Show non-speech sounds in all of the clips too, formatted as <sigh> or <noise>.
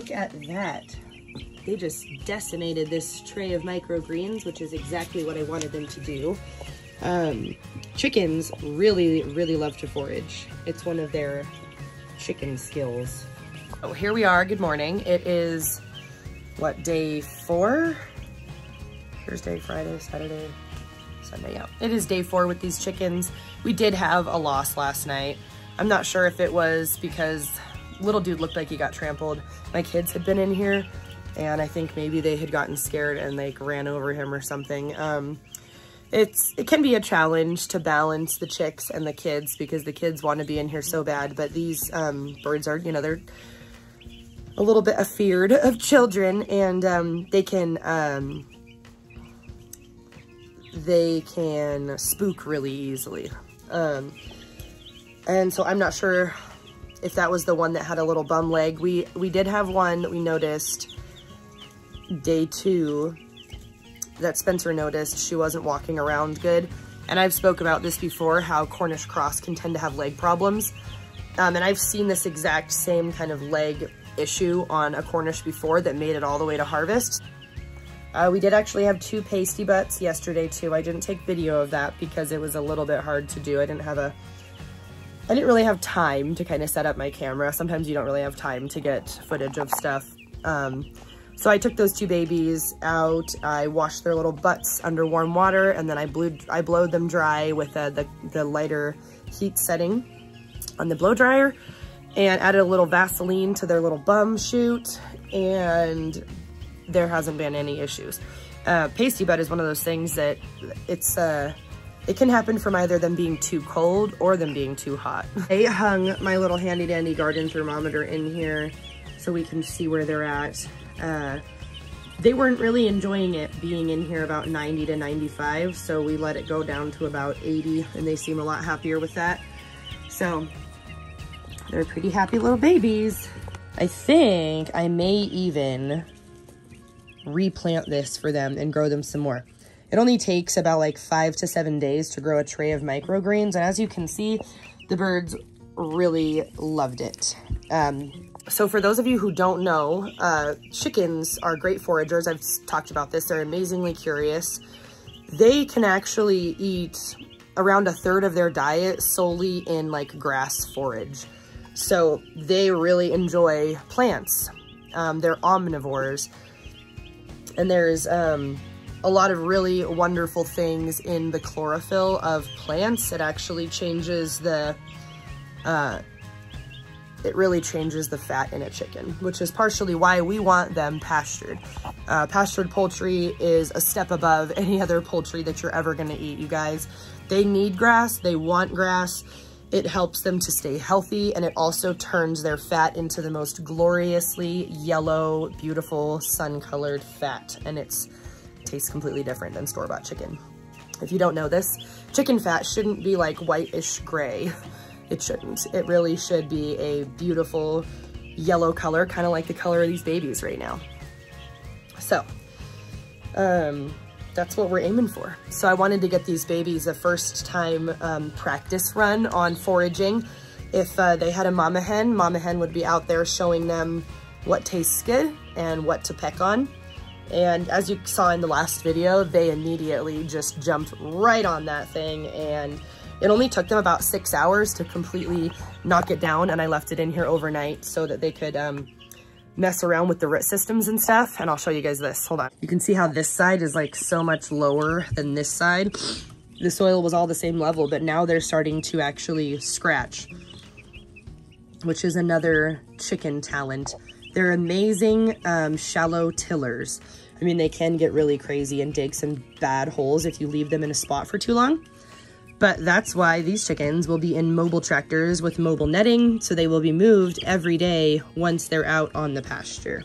look at that. They just decimated this tray of microgreens, which is exactly what I wanted them to do. Um, chickens really, really love to forage. It's one of their chicken skills. Oh, here we are. Good morning. It is, what, day four? Thursday, Friday, Saturday, Sunday, yeah. It is day four with these chickens. We did have a loss last night. I'm not sure if it was because little dude looked like he got trampled. My kids had been in here and I think maybe they had gotten scared and like ran over him or something. Um, it's it can be a challenge to balance the chicks and the kids because the kids want to be in here so bad, but these um, birds are, you know, they're a little bit afeared of children and um, they can um, they can spook really easily. Um, and so I'm not sure if that was the one that had a little bum leg. We, we did have one that we noticed day two that Spencer noticed she wasn't walking around good. And I've spoke about this before, how Cornish cross can tend to have leg problems. Um, and I've seen this exact same kind of leg issue on a Cornish before that made it all the way to harvest. Uh, we did actually have two pasty butts yesterday too. I didn't take video of that because it was a little bit hard to do. I didn't have a, I didn't really have time to kind of set up my camera. Sometimes you don't really have time to get footage of stuff. Um, so I took those two babies out. I washed their little butts under warm water and then I blew, I blowed them dry with uh, the, the lighter heat setting on the blow dryer and added a little Vaseline to their little bum chute and there hasn't been any issues. Uh, pasty butt is one of those things that it's, uh, it can happen from either them being too cold or them being too hot. <laughs> I hung my little handy dandy garden thermometer in here so we can see where they're at. Uh, they weren't really enjoying it being in here about 90 to 95, so we let it go down to about 80 and they seem a lot happier with that. So they're pretty happy little babies. I think I may even replant this for them and grow them some more. It only takes about like five to seven days to grow a tray of microgreens. And as you can see, the birds really loved it. Um, so for those of you who don't know, uh, chickens are great foragers. I've talked about this. They're amazingly curious. They can actually eat around a third of their diet solely in like grass forage. So they really enjoy plants. Um, they're omnivores. And there's um, a lot of really wonderful things in the chlorophyll of plants. It actually changes the, uh, it really changes the fat in a chicken, which is partially why we want them pastured. Uh, pastured poultry is a step above <laughs> any other poultry that you're ever gonna eat, you guys. They need grass, they want grass, it helps them to stay healthy and it also turns their fat into the most gloriously yellow, beautiful, sun-colored fat. And it's it tastes completely different than store-bought chicken. If you don't know this, chicken fat shouldn't be like whitish gray. It shouldn't. It really should be a beautiful yellow color, kind of like the color of these babies right now. So, um, that's what we're aiming for. So I wanted to get these babies a first time um, practice run on foraging. If uh, they had a mama hen, mama hen would be out there showing them what tastes good and what to peck on. And as you saw in the last video, they immediately just jumped right on that thing and it only took them about six hours to completely knock it down and I left it in here overnight so that they could um, mess around with the root systems and stuff. And I'll show you guys this. Hold on. You can see how this side is like so much lower than this side. The soil was all the same level, but now they're starting to actually scratch, which is another chicken talent. They're amazing um, shallow tillers. I mean, they can get really crazy and dig some bad holes if you leave them in a spot for too long. But that's why these chickens will be in mobile tractors with mobile netting, so they will be moved every day once they're out on the pasture.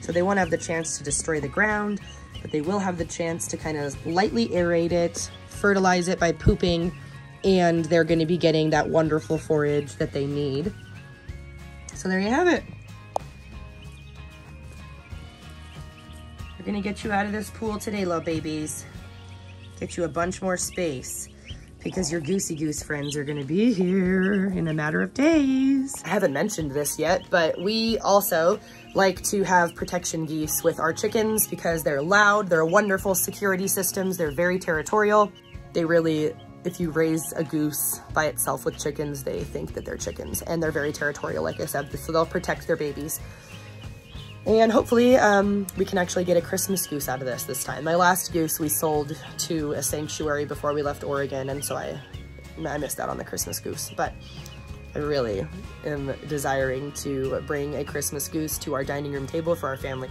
So they won't have the chance to destroy the ground, but they will have the chance to kind of lightly aerate it, fertilize it by pooping, and they're gonna be getting that wonderful forage that they need. So there you have it. Gonna get you out of this pool today, little babies. Get you a bunch more space. because your Goosey Goose friends are gonna be here in a matter of days. I haven't mentioned this yet, but we also like to have protection geese with our chickens because they're loud, they're wonderful security systems, they're very territorial. They really, if you raise a goose by itself with chickens, they think that they're chickens and they're very territorial, like I said, so they'll protect their babies. And hopefully um, we can actually get a Christmas goose out of this this time. My last goose we sold to a sanctuary before we left Oregon, and so I, I missed out on the Christmas goose. But I really am desiring to bring a Christmas goose to our dining room table for our family.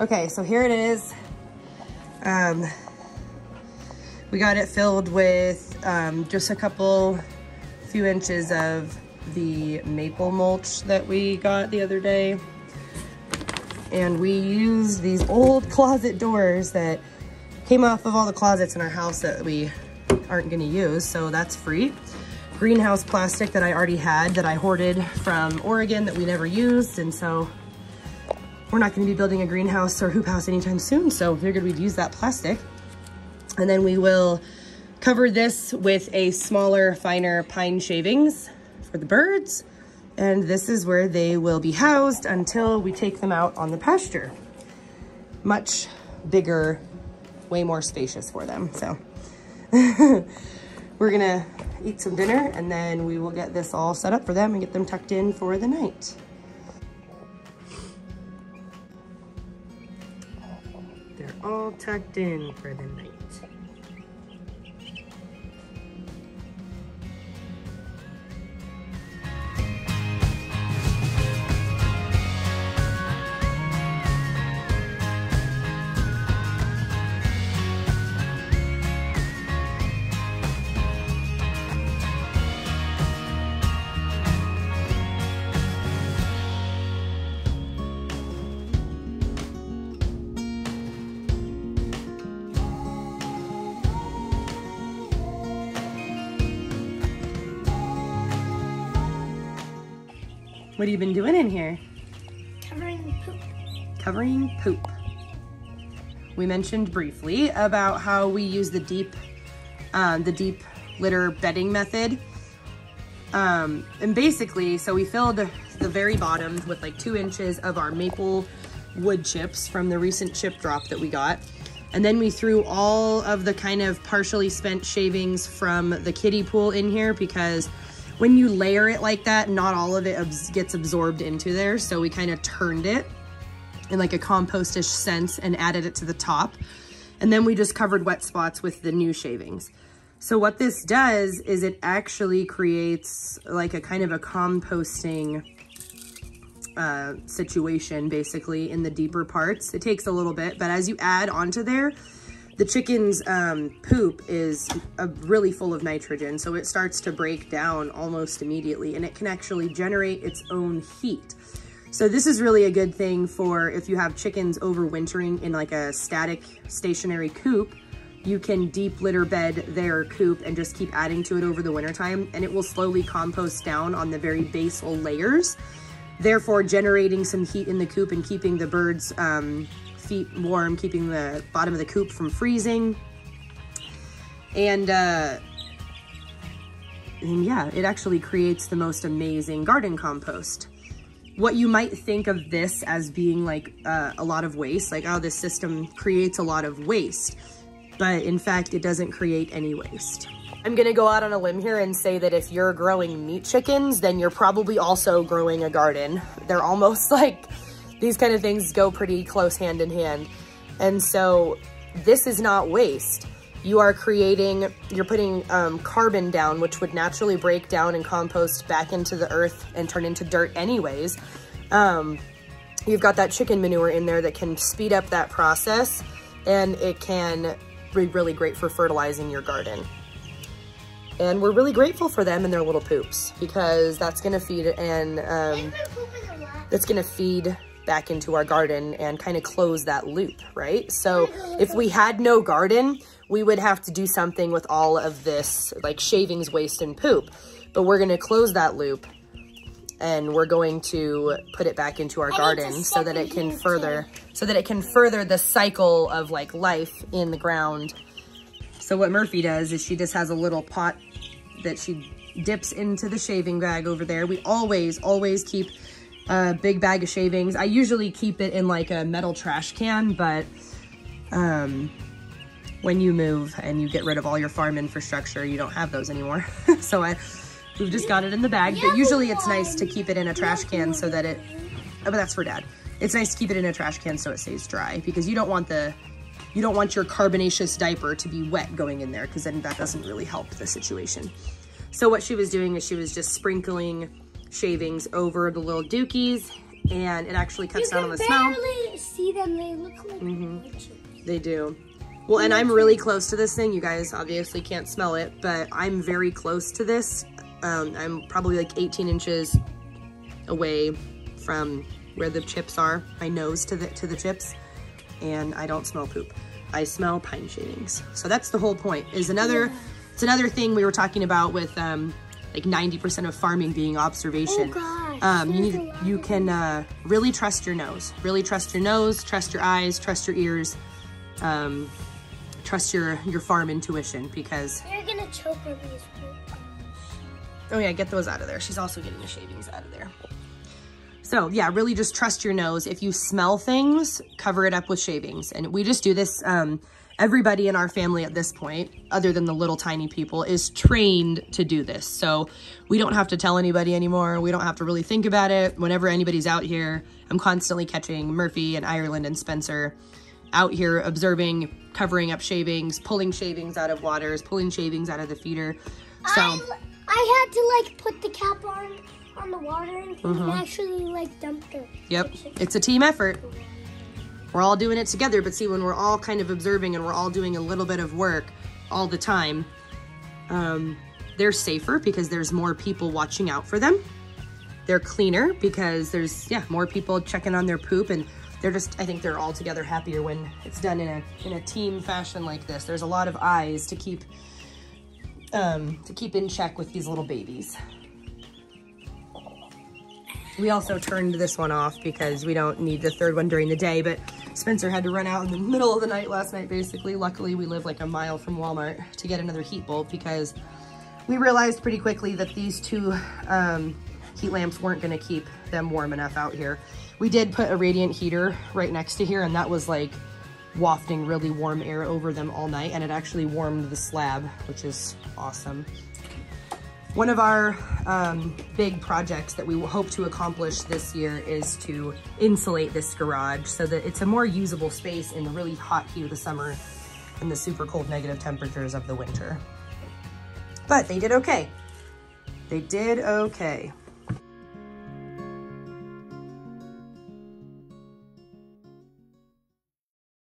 Okay, so here it is. Um, we got it filled with um, just a couple, few inches of the maple mulch that we got the other day. And we used these old closet doors that came off of all the closets in our house that we aren't gonna use, so that's free. Greenhouse plastic that I already had that I hoarded from Oregon that we never used, and so we're not gonna be building a greenhouse or hoop house anytime soon, so figured we'd use that plastic. And then we will cover this with a smaller, finer pine shavings for the birds. And this is where they will be housed until we take them out on the pasture. Much bigger, way more spacious for them, so. <laughs> We're gonna eat some dinner and then we will get this all set up for them and get them tucked in for the night. All tucked in for the night. What have you been doing in here? Covering poop. Covering poop. We mentioned briefly about how we use the deep, um, the deep litter bedding method. Um, and basically, so we filled the very bottom with like two inches of our maple wood chips from the recent chip drop that we got. And then we threw all of the kind of partially spent shavings from the kiddie pool in here because when you layer it like that, not all of it gets absorbed into there. So we kind of turned it in like a compostish sense and added it to the top. And then we just covered wet spots with the new shavings. So what this does is it actually creates like a kind of a composting uh, situation basically in the deeper parts. It takes a little bit, but as you add onto there, the chicken's um, poop is really full of nitrogen, so it starts to break down almost immediately, and it can actually generate its own heat. So this is really a good thing for if you have chickens overwintering in like a static stationary coop, you can deep litter bed their coop and just keep adding to it over the wintertime and it will slowly compost down on the very basal layers, therefore generating some heat in the coop and keeping the birds um, feet warm, keeping the bottom of the coop from freezing. And, uh, and yeah, it actually creates the most amazing garden compost. What you might think of this as being like uh, a lot of waste, like, oh, this system creates a lot of waste. But in fact, it doesn't create any waste. I'm gonna go out on a limb here and say that if you're growing meat chickens, then you're probably also growing a garden. They're almost <laughs> like, these kind of things go pretty close hand in hand. And so this is not waste. You are creating, you're putting um, carbon down, which would naturally break down and compost back into the earth and turn into dirt anyways. Um, you've got that chicken manure in there that can speed up that process and it can be really great for fertilizing your garden. And we're really grateful for them and their little poops because that's gonna feed and um, that's gonna feed back into our garden and kind of close that loop, right? So if we had no garden, we would have to do something with all of this like shavings, waste, and poop. But we're gonna close that loop and we're going to put it back into our garden so that it can further, so that it can further the cycle of like life in the ground. So what Murphy does is she just has a little pot that she dips into the shaving bag over there. We always, always keep a big bag of shavings. I usually keep it in like a metal trash can, but um, when you move and you get rid of all your farm infrastructure, you don't have those anymore. <laughs> so I, we've just got it in the bag, but usually it's nice to keep it in a trash can so that it, oh, but that's for dad. It's nice to keep it in a trash can so it stays dry because you don't want the, you don't want your carbonaceous diaper to be wet going in there because then that doesn't really help the situation. So what she was doing is she was just sprinkling shavings over the little dookies and it actually cuts down on the smell. You can barely see them. They look like mm -hmm. They do. Well, and I'm really close to this thing. You guys obviously can't smell it, but I'm very close to this. Um, I'm probably like 18 inches away from where the chips are, my nose to the, to the chips, and I don't smell poop. I smell pine shavings. So that's the whole point, is another, yeah. it's another thing we were talking about with um, like 90% of farming being observation. Oh gosh, um, you need, you can uh, really trust your nose, really trust your nose, trust your eyes, trust your ears. Um, trust your, your farm intuition because... You're gonna choke her these Oh yeah, get those out of there. She's also getting the shavings out of there. So yeah, really just trust your nose. If you smell things, cover it up with shavings. And we just do this, um, everybody in our family at this point, other than the little tiny people, is trained to do this. So we don't have to tell anybody anymore. We don't have to really think about it. Whenever anybody's out here, I'm constantly catching Murphy and Ireland and Spencer out here observing, covering up shavings, pulling shavings out of waters, pulling shavings out of the feeder. So I, I had to like put the cap on on the water and, mm -hmm. actually like dump her. Yep, it's a team effort. We're all doing it together, but see when we're all kind of observing and we're all doing a little bit of work all the time, um, they're safer because there's more people watching out for them. They're cleaner because there's, yeah, more people checking on their poop and they're just, I think they're all together happier when it's done in a, in a team fashion like this. There's a lot of eyes to keep, um, to keep in check with these little babies. We also turned this one off because we don't need the third one during the day, but Spencer had to run out in the middle of the night last night, basically. Luckily, we live like a mile from Walmart to get another heat bulb because we realized pretty quickly that these two um, heat lamps weren't gonna keep them warm enough out here. We did put a radiant heater right next to here and that was like wafting really warm air over them all night and it actually warmed the slab, which is awesome. One of our um, big projects that we hope to accomplish this year is to insulate this garage so that it's a more usable space in the really hot heat of the summer and the super cold negative temperatures of the winter. But they did okay. They did okay.